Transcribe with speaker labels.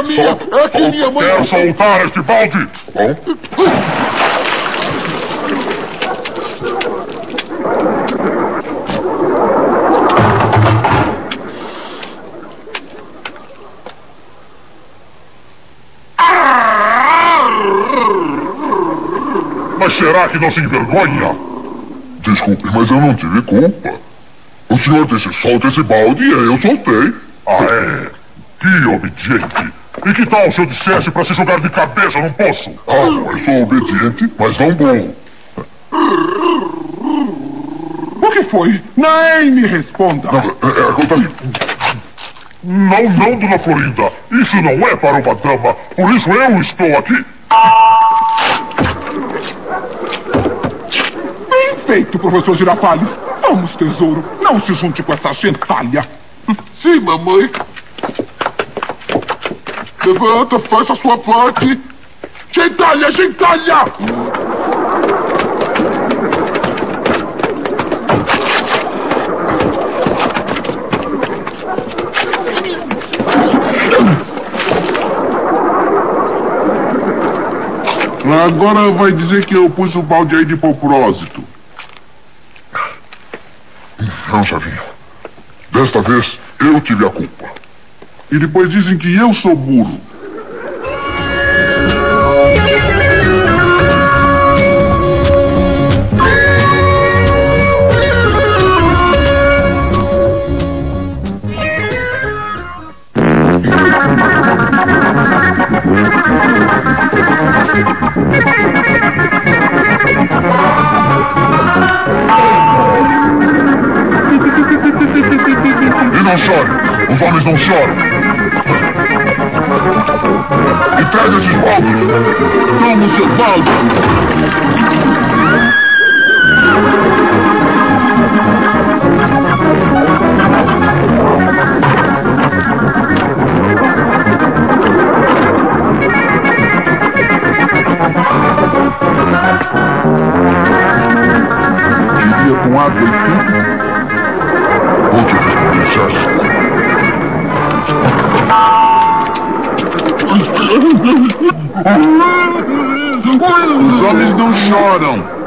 Speaker 1: é minha! É que minha mãe...
Speaker 2: Quero soltar este balde! Bom, Mas será que não se envergonha? Desculpe, mas eu não tive culpa. O senhor disse solte esse balde e eu soltei. Ah, é? Que obediente. E que tal se eu dissesse para se jogar de cabeça num poço? Ah, eu sou obediente, mas não bom.
Speaker 1: O que foi? Nem me responda.
Speaker 2: Não, é, é, conta aí. Não, não, dona Florinda. Isso não é para uma dama. Por isso eu estou aqui.
Speaker 1: Bem feito, professor Girafales. Vamos, tesouro. Não se junte com essa gentalha.
Speaker 3: Sim, mamãe. Levanta, faça sua parte.
Speaker 1: Gentalha, gentalha!
Speaker 3: Agora vai dizer que eu pus o balde aí de propósito.
Speaker 2: Não, Chavinho. Desta vez eu tive a culpa.
Speaker 3: E depois dizem que eu sou burro.
Speaker 2: E não chore. Os homens não choram. E traz esses baldes.
Speaker 3: Toma o seu balde. Queria com água e tudo. Os homens não choram.